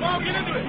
Mom, get get into it.